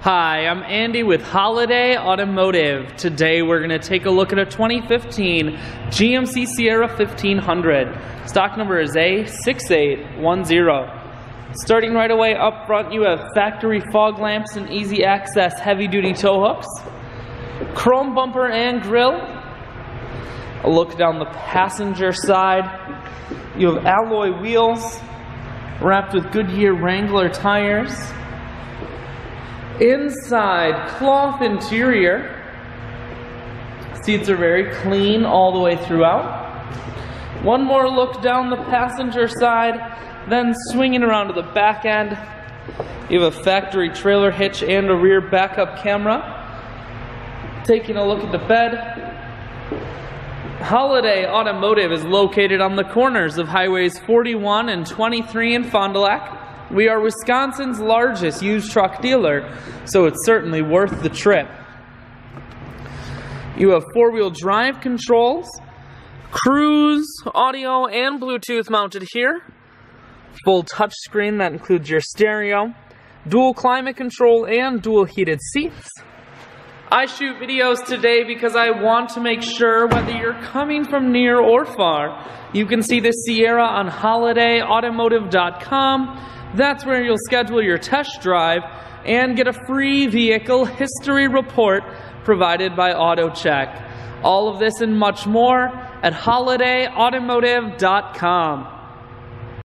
Hi, I'm Andy with Holiday Automotive. Today we're going to take a look at a 2015 GMC Sierra 1500. Stock number is A6810. Starting right away up front, you have factory fog lamps and easy access heavy duty tow hooks, chrome bumper and grille. A look down the passenger side. You have alloy wheels wrapped with Goodyear Wrangler tires. Inside, cloth interior. Seats are very clean all the way throughout. One more look down the passenger side, then swinging around to the back end. You have a factory trailer hitch and a rear backup camera. Taking a look at the bed. Holiday Automotive is located on the corners of highways 41 and 23 in Fond du Lac. We are Wisconsin's largest used truck dealer, so it's certainly worth the trip. You have four wheel drive controls, cruise, audio, and Bluetooth mounted here. Full touchscreen that includes your stereo, dual climate control, and dual heated seats. I shoot videos today because I want to make sure whether you're coming from near or far, you can see the Sierra on holidayautomotive.com that's where you'll schedule your test drive and get a free vehicle history report provided by AutoCheck. All of this and much more at holidayautomotive.com.